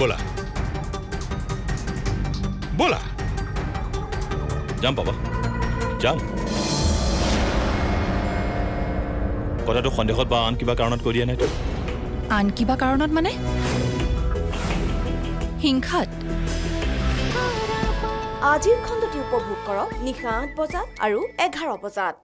বলা Vola. যাম Baba. যাম কথাটো সন্দেহত বা আন কিবা কাৰণত কৈ দিয়া নাই আন কিবা কাৰণত মানে? হিংসাত? আজিৰ খণ্ডটি উপভোগ কৰক নিশা আঠ বজাত আৰু এঘাৰ বজাত।